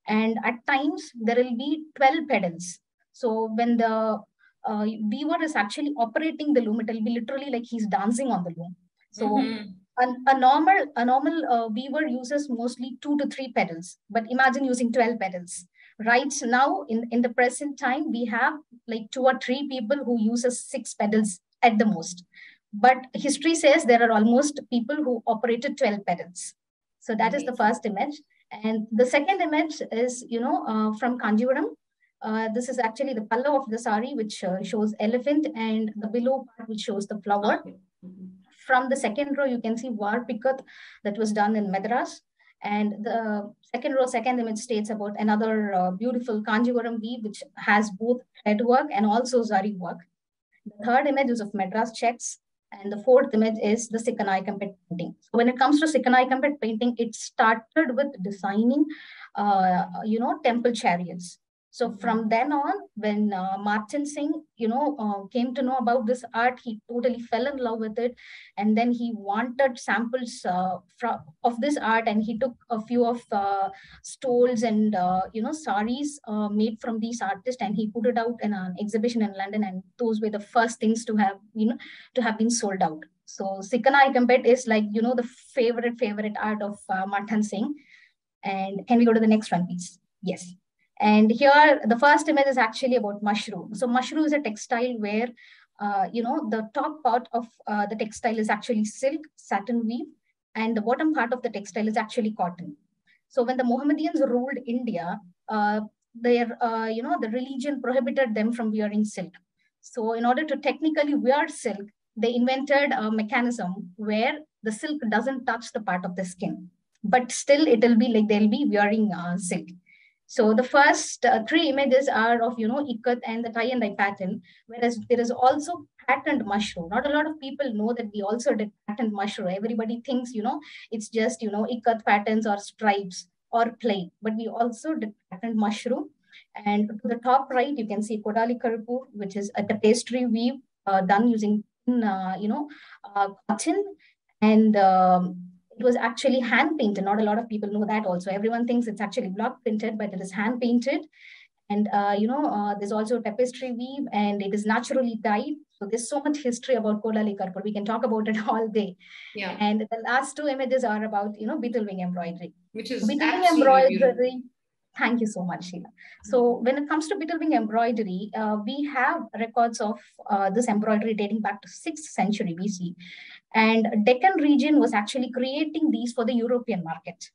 And at times there will be 12 pedals. So when the uh, weaver is actually operating the loom, it will be literally like he's dancing on the loom. So mm-hmm. a, a, normal, a normal uh, weaver uses mostly two to three pedals, but imagine using 12 pedals. Right now, in, in the present time, we have like two or three people who uses six pedals at the most. But history says there are almost people who operated 12 pedals. So that is the first image. And the second image is, you know, uh, from Kanjivaram. Uh, this is actually the palla of the sari, which uh, shows elephant, and the below part, which shows the flower. Mm-hmm. From the second row, you can see warp ikat that was done in Madras. And the second row, second image states about another uh, beautiful Kanjivaram weave, which has both head work and also zari work. The third image is of Madras checks, and the fourth image is the Sikanaikampet painting. So when it comes to Sikanaikampet painting, it started with designing, uh, you know, temple chariots. So from then on, when uh, Martand Singh, you know, uh, came to know about this art, he totally fell in love with it, and then he wanted samples uh, from of this art, and he took a few of uh, stoles and uh, you know saris uh, made from these artists, and he put it out in an exhibition in London, and those were the first things to have you know to have been sold out. So Sikanaikampet is like you know the favorite favorite art of Martand Singh. And can we go to the next one, please? Yes. And here, the first image is actually about mushru. So mushru is a textile where, uh, you know, the top part of uh, the textile is actually silk, satin weave, and the bottom part of the textile is actually cotton. So when the Mohammedans ruled India, uh, their, uh, you know, the religion prohibited them from wearing silk. So in order to technically wear silk, they invented a mechanism where the silk doesn't touch the part of the skin, but still it will be like they'll be wearing uh, silk. So the first uh, three images are of, you know, ikat and the tie and dye pattern, whereas there is also patterned mushru. Not a lot of people know that we also did patterned mushru. Everybody thinks, you know, it's just, you know, ikat patterns or stripes or plain, but we also did patterned mushru. And to the top right, you can see Kodali Karuppur, which is a tapestry weave uh, done using, uh, you know, uh, cotton. And um, it was actually hand painted. Not a lot of people know that also. Everyone thinks it's actually block printed, but it is hand painted. And, uh, you know, uh, there's also tapestry weave and it is naturally dyed. So there's so much history about Kodali Karuppur. We can talk about it <laughs> all day. Yeah. And the last two images are about, you know, beetle wing embroidery. Which is beetle wing embroidery. Beautiful. Thank you so much, Sheila. So when it comes to beetle wing embroidery, uh, we have records of uh, this embroidery dating back to 6th century BC. And Deccan region was actually creating these for the European market.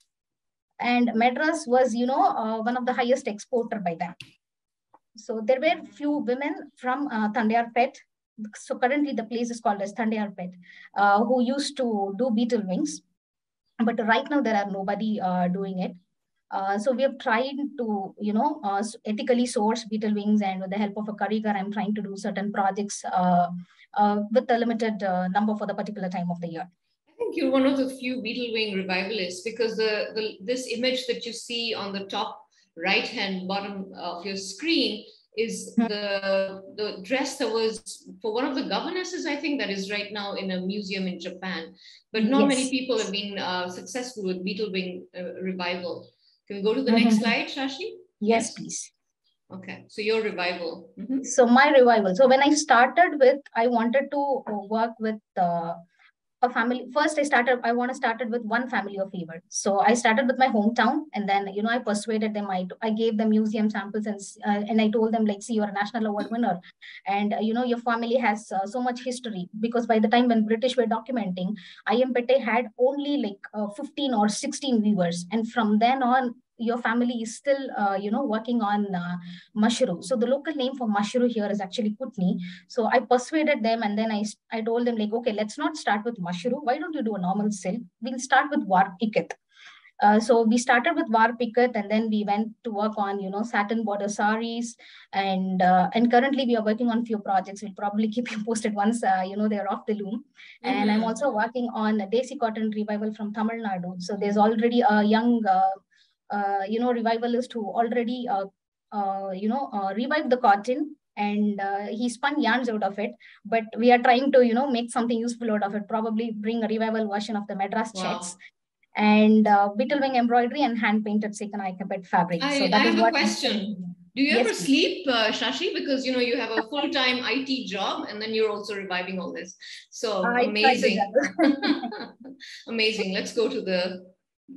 And Madras was, you know, uh, one of the highest exporter by them. So there were few women from uh, Thandayarpet. So currently the place is called as Thandayarpet, uh, who used to do beetle wings. But right now there are nobody uh, doing it. Uh, so we have tried to, you know, uh, ethically source beetle wings and with the help of a karigar, I'm trying to do certain projects uh, uh with a limited uh, number for the particular time of the year. I think you're one of the few beetle wing revivalists because the, the this image that you see on the top right hand bottom of your screen is hmm. the the dress that was for one of the governesses i think that is right now in a museum in japan but not yes. many people have been uh, successful with beetle wing uh, revival can we go to the mm-hmm. next slide, Shashi? Yes, please. Okay, so your revival. Mm-hmm. So my revival. So when I started with, I wanted to work with uh, a family first i started i want to started with one family of fever so i started with my hometown and then you know i persuaded them i, I gave them museum samples and uh, and i told them like see you're a national award winner. And uh, you know your family has uh, so much history because by the time when british were documenting IMPT had only like uh, 15 or 16 viewers. And from then on your family is still, uh, you know, working on uh, Mushru. So the local name for Mushru here is actually Putni. So I persuaded them and then I, I told them like, okay, let's not start with Mushru. Why don't you do a normal silk? We'll start with Warp Ikat. Uh, so we started with Warp Ikat and then we went to work on, you know, satin border saris. And uh, and currently we are working on few projects. We'll probably <laughs> keep you posted once, uh, you know, they're off the loom. Mm-hmm. And I'm mm-hmm. also working on a Desi cotton revival from Tamil Nadu. So there's already a young, uh, you know, revivalist who already, you know, revived the cotton and uh, he spun yarns out of it but we are trying to you know make something useful out of it probably bring a revival version of the madras wow. checks and uh, beetle wing embroidery and hand painted Sequin carpet fabric. I, so that I is have what a question. Do you yes, ever sleep, uh, Shashi? Because you know you have a full-time IT job, and then you're also reviving all this. So I amazing, <laughs> amazing. Let's go to the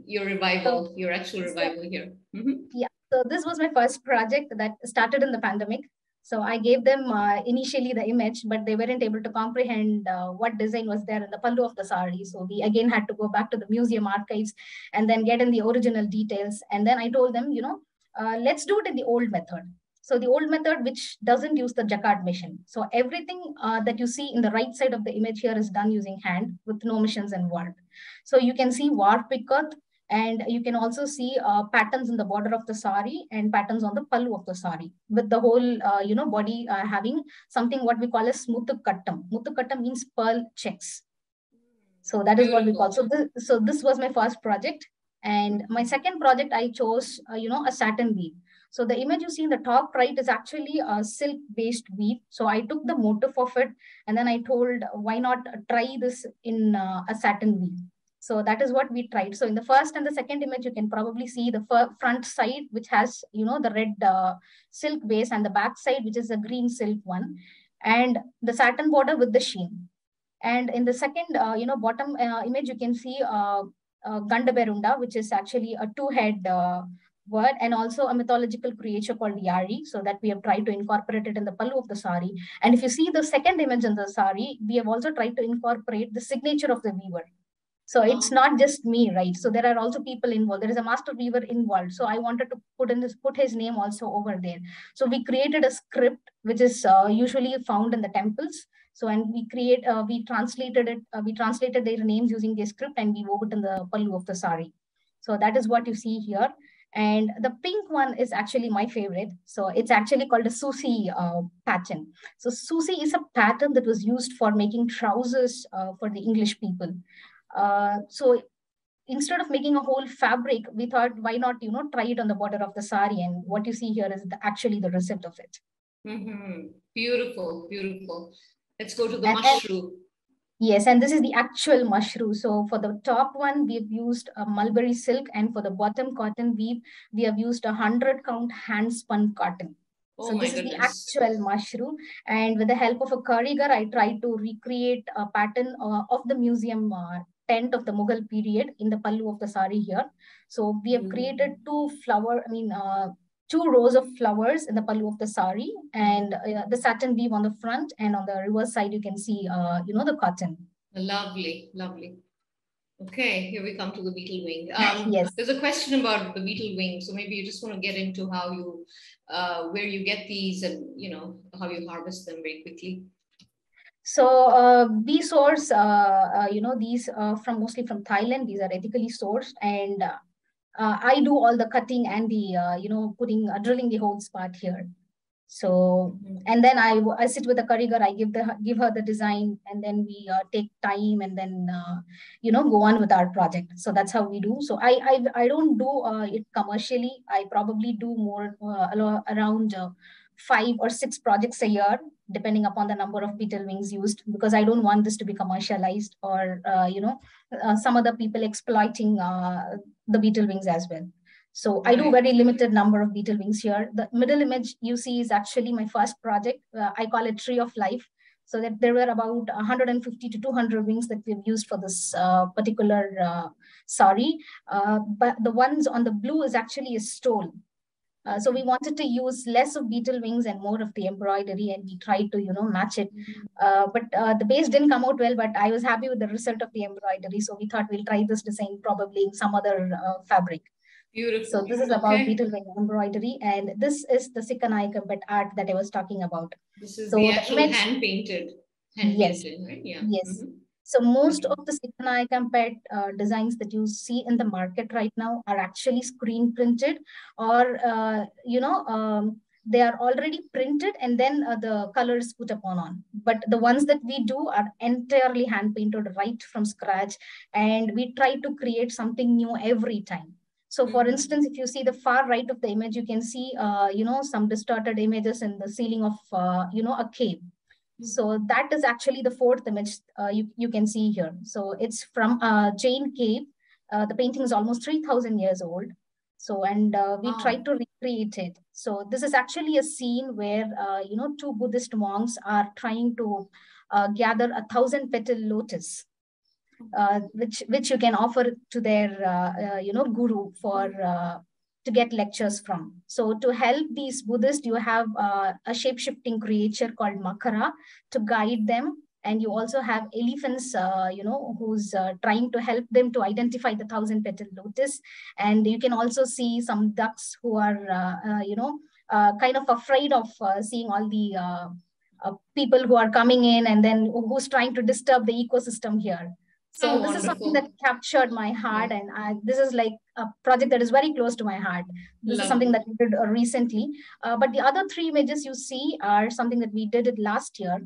your revival, so, your actual revival here. Mm -hmm. Yeah. So this was my first project that started in the pandemic. So I gave them uh, initially the image, but they weren't able to comprehend uh, what design was there in the pallu of the sari. So we again had to go back to the museum archives and then get in the original details. And then I told them, you know, uh, let's do it in the old method. So the old method, which doesn't use the jacquard machine. So everything uh, that you see in the right side of the image here is done using hand with no machines involved. So you can see pikat, and you can also see uh, patterns in the border of the sari and patterns on the pallu of the sari with the whole, uh, you know, body uh, having something what we call as muttukattam. Muttukattam means pearl checks. So that is what we call. So this, so this was my first project. And my second project, I chose, uh, you know, a satin weave. So the image you see in the top right is actually a silk based weave. So I took the motif of it and then I told, why not try this in uh, a satin weave. So that is what we tried. So in the first and the second image, you can probably see the front side, which has, you know, the red uh, silk base and the back side, which is a green silk one, and the satin border with the sheen. And in the second, uh, you know, bottom uh, image, you can see uh, uh, Gandaberunda, which is actually a two-head uh, word and also a mythological creature called Yari. So that we have tried to incorporate it in the pallu of the sari. And if you see the second image in the sari, we have also tried to incorporate the signature of the weaver. So it's not just me, right? So there are also people involved. There is a master weaver involved. So I wanted to put in this, put his name also over there. So we created a script which is uh, usually found in the temples. So and we create, uh, we translated it, uh, we translated their names using the script and we wove it in the pallu of the sari. So that is what you see here. And the pink one is actually my favorite. So it's actually called a Susi uh, pattern. So Susi is a pattern that was used for making trousers uh, for the English people. Uh, so instead of making a whole fabric, we thought, why not, you know, try it on the border of the sari? And what you see here is the, actually the result of it. Mm-hmm. Beautiful, beautiful. Let's go to the and, mushru. Yes, and this is the actual mushru. So for the top one, we've used a mulberry silk, and for the bottom cotton weave, we have used a hundred count hand spun cotton. Oh so this goodness. is the actual mushru. And with the help of a karigar, I tried to recreate a pattern uh, of the museum uh, tent of the Mughal period in the pallu of the sari here. So we have mm. created two flower, I mean, uh, two rows of flowers in the pallu of the sari and uh, the satin weave on the front and on the reverse side, you can see, uh, you know, the cotton. Lovely, lovely. Okay, here we come to the beetle wing. Um, <laughs> yes. There's a question about the beetle wing. So maybe you just want to get into how you, uh, where you get these and, you know, how you harvest them very quickly. So uh, we source, uh, uh, you know, these uh, from mostly from Thailand. These are ethically sourced, and uh, uh, I do all the cutting and the, you know, putting drilling the holes part here. So and then I I sit with the karigar. I give the give her the design, and then we take time, and then you know go on with our project. So that's how we do. So I I I don't do it commercially. I probably do more around five or six projects a year depending upon the number of beetle wings used because i don't want this to be commercialized or uh, you know uh, some other people exploiting uh, the beetle wings as well. So i do very limited number of beetle wings here. The middle image you see is actually my first project. Uh, i call it tree of life. So that there were about 150 to 200 wings that we've used for this uh, particular uh, sari. But the ones on the blue is actually a stole uh, so we wanted to use less of beetle wings and more of the embroidery, and we tried to, you know, match it. Uh, but uh, the base didn't come out well. But I was happy with the result of the embroidery, so we thought we'll try this design probably in some other uh, fabric. Beautiful. So this is about okay. beetle wing embroidery, and this is the Sikka bit art that I was talking about. This is so the actual hand painted. Hand yes. Painted, right? Yeah. Yes. Mm -hmm. So most of the Sikka pet uh, designs that you see in the market right now are actually screen printed, or uh, you know. Um, they are already printed and then uh, the colors put upon on but the ones that we do are entirely hand painted right from scratch and we try to create something new every time so for mm-hmm. instance, if you see the far right of the image, you can see, uh, you know, some distorted images in the ceiling of, uh, you know, a cave. So that is actually the fourth image uh, you, you can see here. So it's from a Jain cave. Uh, the painting is almost 3000 years old. So, and uh, we wow. tried to recreate it. So this is actually a scene where, uh, you know, two Buddhist monks are trying to gather a thousand petal lotus uh, which which you can offer to their uh, uh, you know guru for to get lectures from. So to help these Buddhists, you have a shape-shifting creature called Makara to guide them. And you also have elephants uh, you know who's uh, trying to help them to identify the thousand petal lotus. And you can also see some ducks who are uh, you know kind of afraid of seeing all the people who are coming in and then who's trying to disturb the ecosystem here so oh, this wonderful. is something that captured my heart, and I, this is like a project that is very close to my heart. This Love is something that we did uh, recently. Uh, but the other three images you see are something that we did it last year.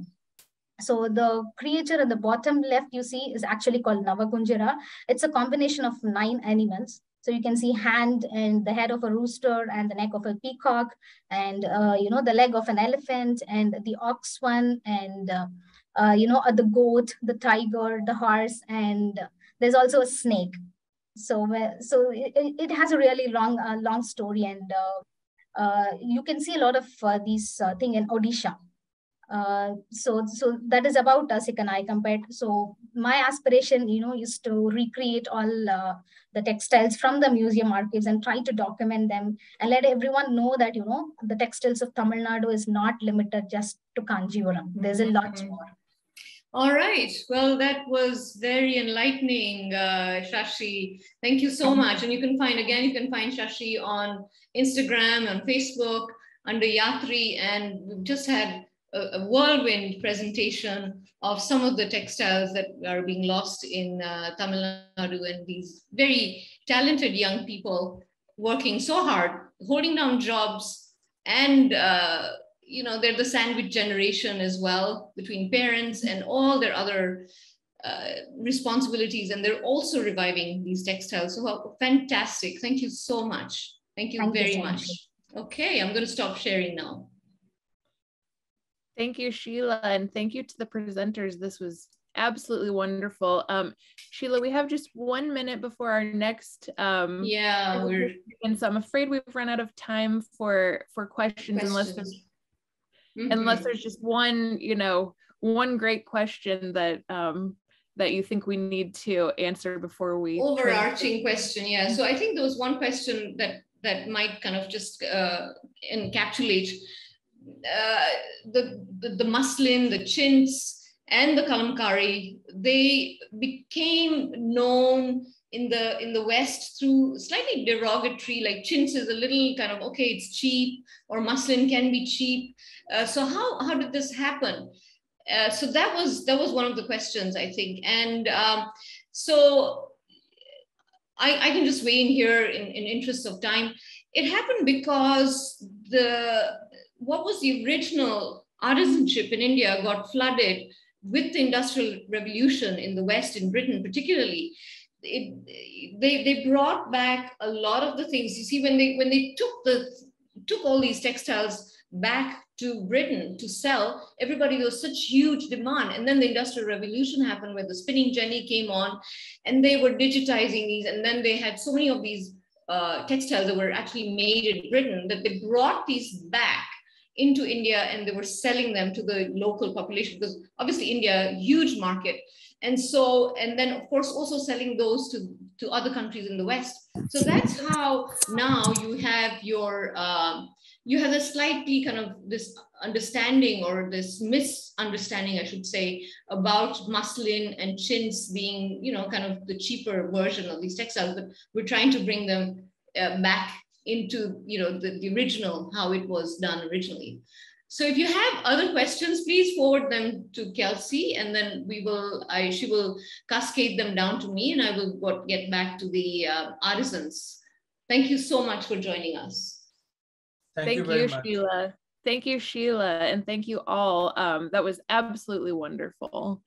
So the creature at the bottom left you see is actually called Navakunjara. It's a combination of nine animals. So you can see hand and the head of a rooster and the neck of a peacock and, uh, you know, the leg of an elephant and the ox one and uh, uh, you know, uh, the goat, the tiger, the horse, and there's also a snake. So, so it, it has a really long, uh, long story, and uh, uh, you can see a lot of uh, these uh, thing in Odisha. so, so that is about uh, Sikanaikampet. So, my aspiration, you know, is to recreate all the textiles from the museum archives and try to document them and let everyone know that you know the textiles of Tamil Nadu is not limited just to Kanjivaram. There's a lot more. All right. Well, that was very enlightening, uh, Shashi. Thank you so much. And you can find, again, you can find Shashi on Instagram and Facebook under Yatri. And we've just had a, a whirlwind presentation of some of the textiles that are being lost in uh, Tamil Nadu and these very talented young people working so hard, holding down jobs and uh, you know, they're the sandwich generation as well between parents and all their other uh, responsibilities. And they're also reviving these textiles. So well, fantastic. Thank you so much. Thank you Thank very you much. Okay, I'm going to stop sharing now. Thank you, Sheila, and thank you to the presenters. This was absolutely wonderful. Um, Sheila, we have just one minute before our next. Um, yeah, we're. And so I'm afraid we've run out of time for for questions, questions. unless there's mm-hmm. unless there's just one, you know, one great question that um, that you think we need to answer before we overarching question yeah so i think there was one question that that might kind of just uh, encapsulate uh, the, the, the muslin the chintz and the kalamkari they became known in the in the west through slightly derogatory like chintz is a little kind of okay it's cheap or muslin can be cheap uh, so how how did this happen? Uh, so that was that was one of the questions I think, and um, so I, I can just weigh in here in, in interest of time. It happened because the what was the original artisanship in India got flooded with the industrial revolution in the West, in Britain particularly. It, they, they brought back a lot of the things you see when they when they took the took all these textiles back to Britain to sell, everybody, there was such huge demand. And then the Industrial Revolution happened where the spinning jenny came on and they were digitizing these. And then they had so many of these uh, textiles that were actually made in Britain that they brought these back into India and they were selling them to the local population because obviously India, huge market. And so, and then of course also selling those to, to other countries in the West. So that's how now you have your, um, you have a slightly kind of this understanding or this misunderstanding, I should say, about muslin and chintz being, you know, kind of the cheaper version of these textiles, but we're trying to bring them uh, back into you know the, the original how it was done originally. So if you have other questions, please forward them to Kelsey, and then we will. I she will cascade them down to me, and I will get back to the uh, artisans. Thank you so much for joining us. Thank, thank you, you Sheila. Thank you, Sheila, and thank you all. Um, that was absolutely wonderful.